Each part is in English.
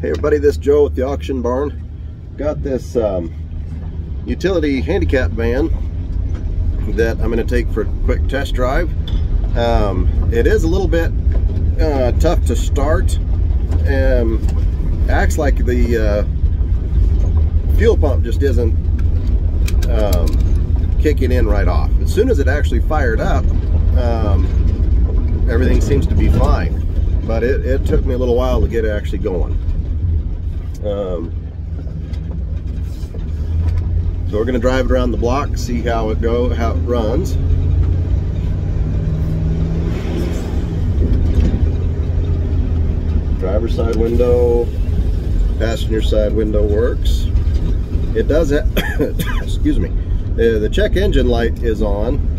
Hey everybody, this is Joe with the Auction Barn. Got this um, utility handicap van that I'm going to take for a quick test drive. Um, it is a little bit uh, tough to start. Um, acts like the uh, fuel pump just isn't um, kicking in right off. As soon as it actually fired up, um, everything seems to be fine. But it, it, took me a little while to get it actually going. Um, so we're to drive it around the block, see how it go, how it runs. Driver side window, passenger side window works. It does excuse me, uh, the check engine light is on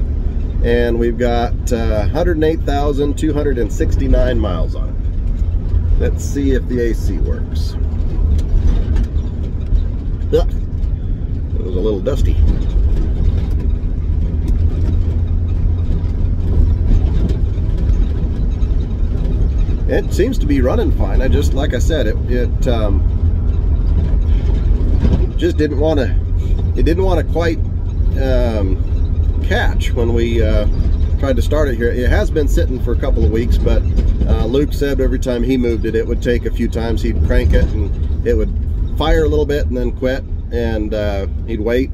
and we've got uh, 108,269 miles on it. Let's see if the AC works. Ugh, it was a little dusty. It seems to be running fine. I just, like I said, it, it um, just didn't want to, it didn't want to quite um, catch when we uh, tried to start it here. It has been sitting for a couple of weeks, but uh, Luke said every time he moved it, it would take a few times. He'd crank it and it would fire a little bit and then quit, and uh, he'd wait,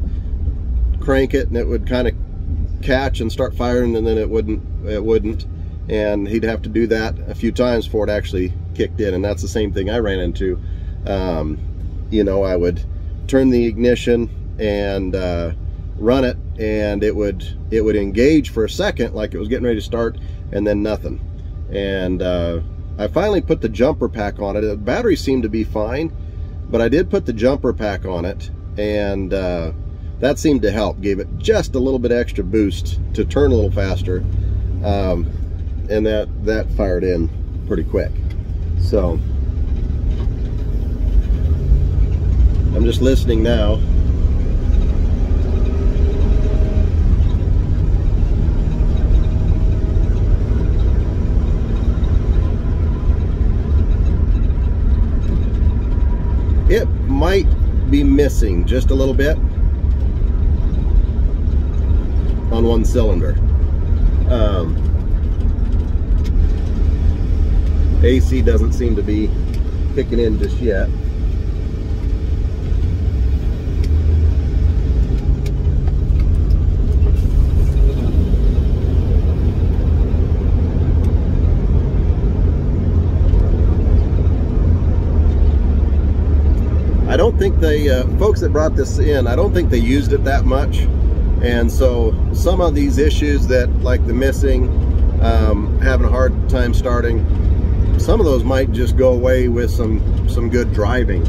crank it, and it would kind of catch and start firing, and then it wouldn't. It wouldn't, and he'd have to do that a few times before it actually kicked in. And that's the same thing I ran into. Um, you know, I would turn the ignition and uh, run it and it would it would engage for a second like it was getting ready to start and then nothing. And uh, I finally put the jumper pack on it. The battery seemed to be fine but I did put the jumper pack on it and uh, that seemed to help gave it just a little bit extra boost to turn a little faster um, and that that fired in pretty quick. So I'm just listening now it might be missing just a little bit on one cylinder. Um, AC doesn't seem to be kicking in just yet. I don't think they, uh, folks that brought this in, I don't think they used it that much. And so some of these issues that, like the missing, um, having a hard time starting, some of those might just go away with some, some good driving.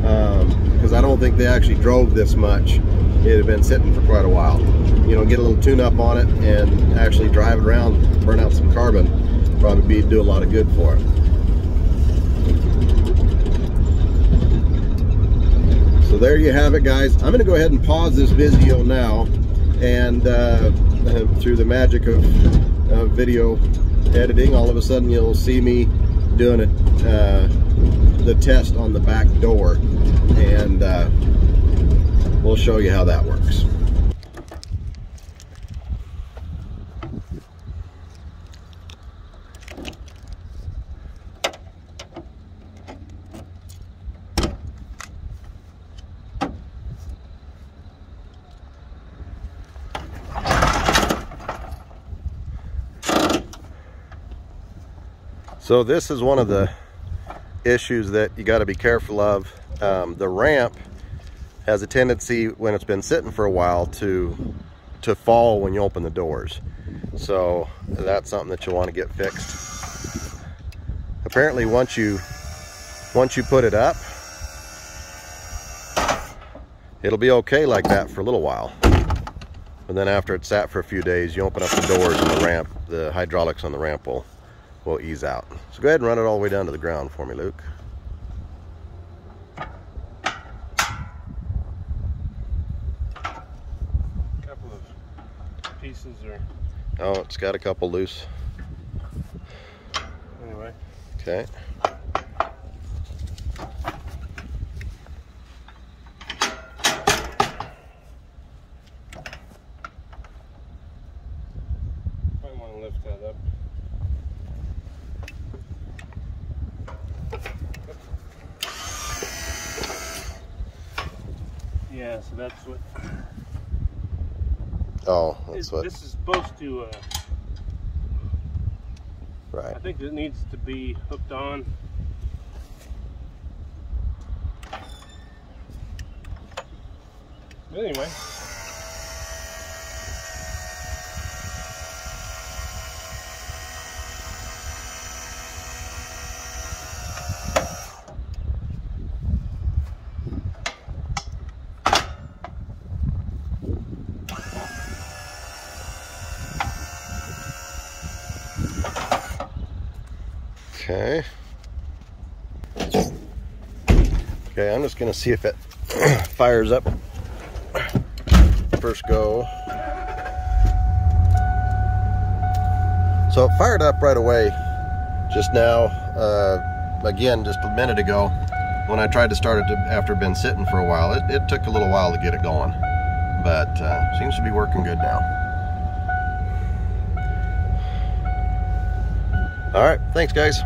Because um, I don't think they actually drove this much. It had been sitting for quite a while. You know, get a little tune up on it and actually drive it around, burn out some carbon, probably be, do a lot of good for it. So there you have it, guys. I'm going to go ahead and pause this video now, and uh, through the magic of video editing, all of a sudden you'll see me doing it, uh, the test on the back door, and uh, we'll show you how that works. So this is one of the issues that you got to be careful of. Um, the ramp has a tendency when it's been sitting for a while to to fall when you open the doors. So that's something that you'll want to get fixed. Apparently once you once you put it up, it'll be okay like that for a little while. But then after it's sat for a few days, you open up the doors and the ramp, the hydraulics on the ramp will will ease out. So go ahead and run it all the way down to the ground for me, Luke. couple of pieces are Oh, it's got a couple loose. anyway. Okay. Yeah, so that's what. Oh, that's it- what. This is supposed to. Uh, Right. I think it needs to be hooked on. Anyway. Okay. Okay, I'm just gonna see if it fires up. First go. So it fired up right away just now. Uh, again, just a minute ago when I tried to start it to, after been sitting for a while. It, it took a little while to get it going, but uh, seems to be working good now. All right, thanks guys.